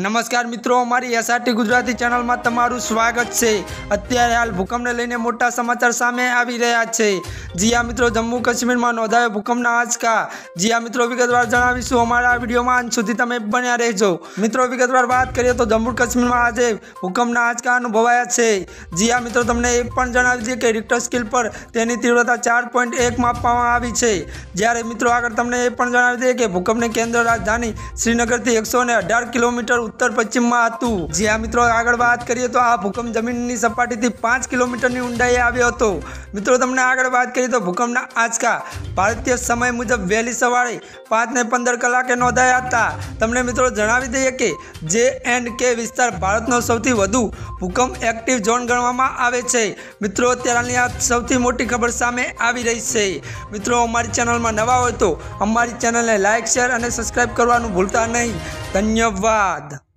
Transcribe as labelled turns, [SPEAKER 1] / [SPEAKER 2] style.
[SPEAKER 1] નમસ્કાર મિત્રો, અમારી એસઆરટી ગુજરાતી ચેનલમાં તમારું સ્વાગત છે. અત્યારે હાલ ભૂકંપને લઈને મોટા સમાચાર સામે આવી રહ્યા છે. જી આ મિત્રો, જમ્મુ કાશ્મીરમાં નોંધાયો ભૂકંપના આંચકા. જી આ મિત્રો, વિગતવાર જણાવીશું. અમારા વિડીયોમાં અંત સુધી તમે બન્યા રહેજો. મિત્રો, વિગતવાર વાત કરીએ તો જમ્મુ કાશ્મીરમાં આજે ભૂકંપના આંચકા અનુભવાયા છે. જી આ મિત્રો, તમને એ પણ જણાવી દઈએ કે રિક્ટર સ્કેલ પર તેની તીવ્રતા ચાર પોઈન્ટ એક માપવામાં આવી છે. જ્યારે મિત્રો, આગળ તમને એ પણ જણાવી દઈએ કે ભૂકંપની કેન્દ્ર રાજધાની શ્રીનગરથી એકસો ને અઢાર કિલોમીટર ઉત્તર પશ્ચિમમાં હતું. જે આ મિત્રો, આગળ વાત કરીએ તો આ ભૂકંપ જમીનની સપાટીથી પાંચ કિલોમીટરની ઊંડાઈએ આવ્યો હતો. મિત્રો, તમને આગળ વાત કરીએ તો ભૂકંપના આંચકા. ભારતીય સમય મુજબ વહેલી સવારે પાંચને પંદર કલાકે નોંધાયા હતા. તમને મિત્રો જણાવી દઈએ કે જે એન્ડ કે વિસ્તાર ભારતનો સૌથી વધુ ભૂકંપ એક્ટિવ ઝોન ગણવામાં આવે છે. મિત્રો, અત્યારની આ સૌથી મોટી ખબર સામે આવી રહી છે. મિત્રો, અમારી ચેનલમાં નવા હોય તો અમારી ચેનલને લાઇક શેર અને સબસ્ક્રાઇબ કરવાનું ભૂલતા નહીં. ધન્યવાદ.